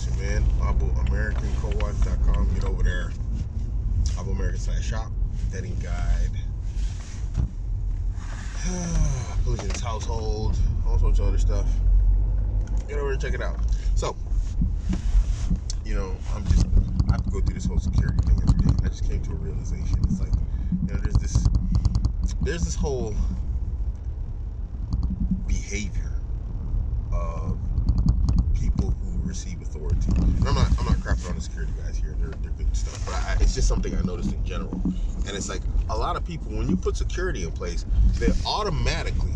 Listen, man, AboAmericanCoWatch.com. Get over there. Abu American slash shop. Vetting guide. Pollution's household. All sorts of other stuff. Get over and check it out. So, you know, I'm just, I have to go through this whole security thing every day. I just came to a realization. It's like, you know, there's this, there's this whole behavior of people who receive authority. And I'm not I'm not crapping on the security guys here. They're, they're good stuff. But I, it's just something I noticed in general. And it's like a lot of people when you put security in place, they automatically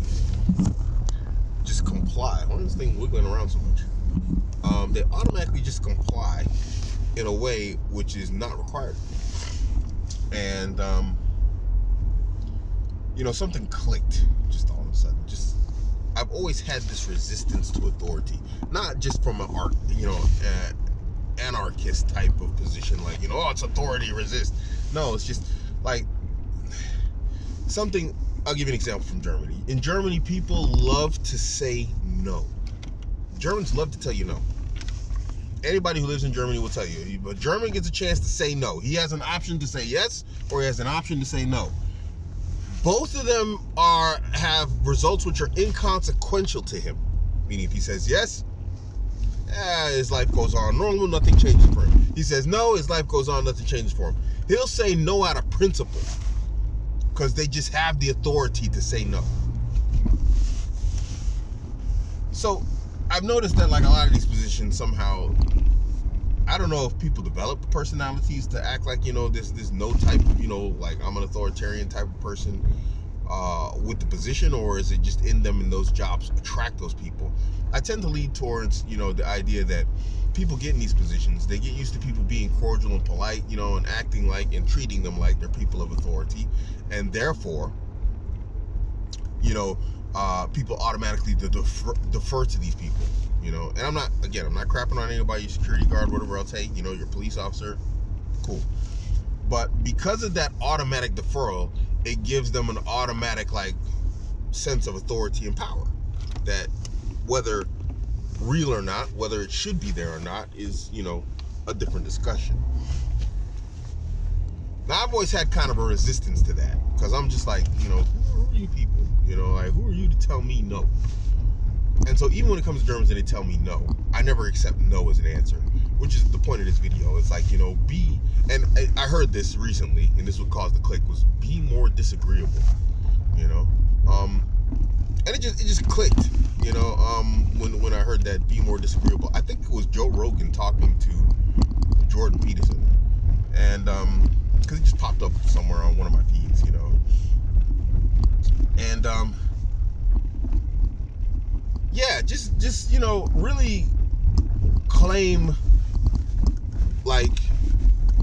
just comply. Why is this thing wiggling around so much? Um, they automatically just comply in a way which is not required. And um, you know, something clicked just all of a sudden. Just I've always had this resistance to authority, not just from an art, you know, uh, anarchist type of position, like you know, oh, it's authority, resist. No, it's just like something. I'll give you an example from Germany. In Germany, people love to say no. Germans love to tell you no. Anybody who lives in Germany will tell you. But German gets a chance to say no. He has an option to say yes, or he has an option to say no both of them are have results which are inconsequential to him. Meaning, if he says yes, eh, his life goes on normal, nothing changes for him. He says no, his life goes on, nothing changes for him. He'll say no out of principle because they just have the authority to say no. So, I've noticed that like a lot of these positions somehow I don't know if people develop personalities to act like you know this this no type of you know like I'm an authoritarian type of person uh, with the position, or is it just in them in those jobs attract those people? I tend to lead towards you know the idea that people get in these positions, they get used to people being cordial and polite, you know, and acting like and treating them like they're people of authority, and therefore, you know, uh, people automatically defer, defer to these people you know. And I'm not again, I'm not crapping on anybody, your security guard, whatever else. Hey, you know, your police officer, cool. But because of that automatic deferral, it gives them an automatic like sense of authority and power. That whether real or not, whether it should be there or not, is you know a different discussion. Now I've always had kind of a resistance to that because I'm just like, you know, who are you people? You know, like who are you to tell me no? And so even when it comes to Germans and they tell me no, I never accept no as an answer, which is the point of this video. It's like, you know, be, and I heard this recently, and this would cause the click, was be more disagreeable, you know? Um, and it just, it just clicked, you know, um, when, when I heard that be more disagreeable. I think it was Joe Rogan talking to Jordan Peterson. And, um, cause it just popped up somewhere on one of my feeds, you know? And, um, yeah, just just you know, really claim like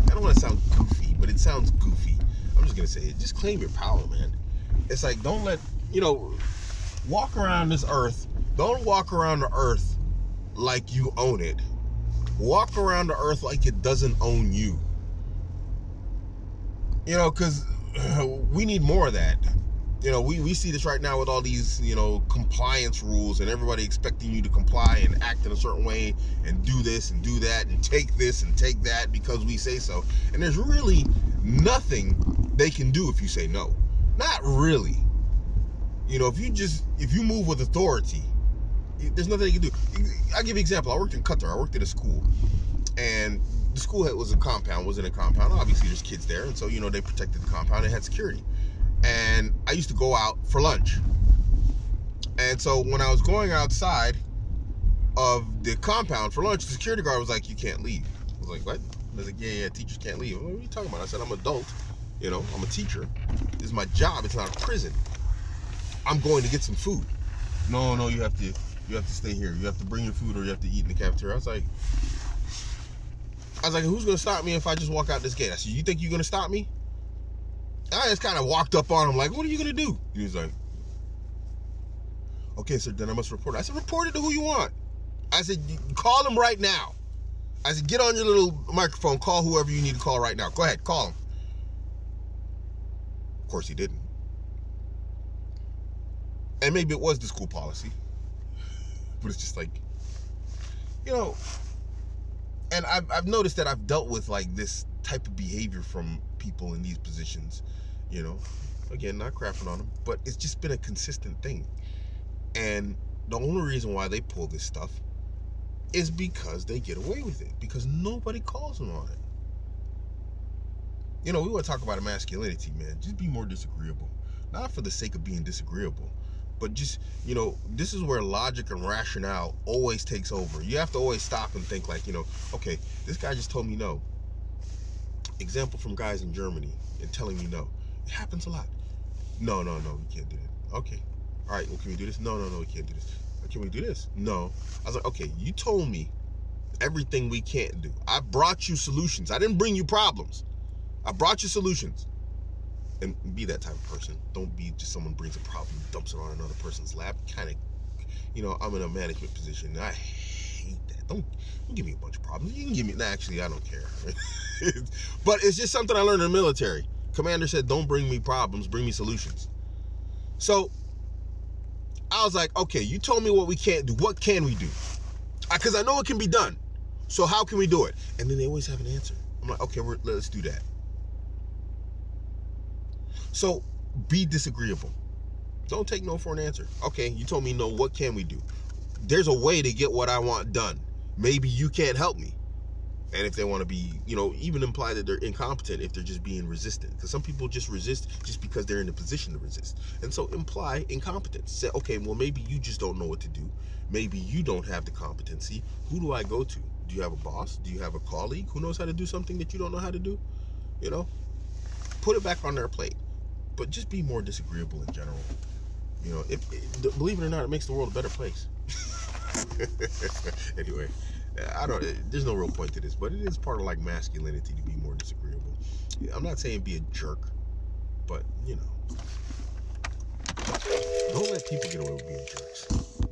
I don't want to sound goofy, but it sounds goofy. I'm just gonna say it. Just claim your power, man. It's like don't let you know walk around this earth. Don't walk around the earth like you own it. Walk around the earth like it doesn't own you. You know, because we need more of that you know, we, we see this right now with all these, you know, compliance rules and everybody expecting you to comply and act in a certain way and do this and do that and take this and take that because we say so. And there's really nothing they can do if you say no. Not really. You know, if you just, if you move with authority, there's nothing they can do. I'll give you an example. I worked in Qatar. I worked at a school. And the school was a compound, was in a compound. Obviously, there's kids there. And so, you know, they protected the compound. It had security and I used to go out for lunch. And so when I was going outside of the compound for lunch, the security guard was like, "You can't leave." I was like, "What?" I was like, "Yeah, yeah, teachers can't leave." What are you talking about? I said, "I'm an adult. You know, I'm a teacher. This is my job. It's not a prison. I'm going to get some food." No, no, you have to. You have to stay here. You have to bring your food, or you have to eat in the cafeteria. I was like, I was like, "Who's gonna stop me if I just walk out this gate?" I said, "You think you're gonna stop me?" I just kind of walked up on him like, what are you going to do? He was like, okay, sir, then I must report it. I said, report it to who you want. I said, call him right now. I said, get on your little microphone, call whoever you need to call right now. Go ahead, call him. Of course, he didn't. And maybe it was the school policy. But it's just like, you know, and I've, I've noticed that I've dealt with like this type of behavior from people in these positions you know? Again not crapping on them but it's just been a consistent thing. And the only reason why they pull this stuff is because they get away with it because nobody calls them on it. You know we want to talk about masculinity man. Just be more disagreeable. Not for the sake of being disagreeable but just you know this is where logic and rationale always takes over. You have to always stop and think like you know okay this guy just told me no example from guys in germany and telling me no. It happens a lot. No no no we can't do that. Okay. All right well can we do this? No no no we can't do this. Uh, can we do this? No. I was like okay you told me everything we can't do. I brought you solutions. I didn't bring you problems. I brought you solutions. And be that type of person. Don't be just someone brings a problem, dumps it on another person's lap. Kind of, you know, I'm in a management position. I hate that. Don't, don't give me a bunch of problems. You can give me. Nah, actually, I don't care. but it's just something I learned in the military. Commander said, "Don't bring me problems. Bring me solutions." So I was like, "Okay, you told me what we can't do. What can we do?" Because I, I know it can be done. So how can we do it? And then they always have an answer. I'm like, okay, let's do that. So be disagreeable. Don't take no for an answer. Okay, you told me no. What can we do? There's a way to get what I want done. Maybe you can't help me. And if they want to be, you know, even imply that they're incompetent if they're just being resistant. Because some people just resist just because they're in a position to resist. And so imply incompetence. Say, okay, well, maybe you just don't know what to do. Maybe you don't have the competency. Who do I go to? Do you have a boss? Do you have a colleague who knows how to do something that you don't know how to do? You know, put it back on their plate but just be more disagreeable in general. You know, it, it, believe it or not, it makes the world a better place. anyway, I don't. There's no real point to this, but it is part of like masculinity to be more disagreeable. I'm not saying be a jerk, but you know, don't let people get away with being jerks.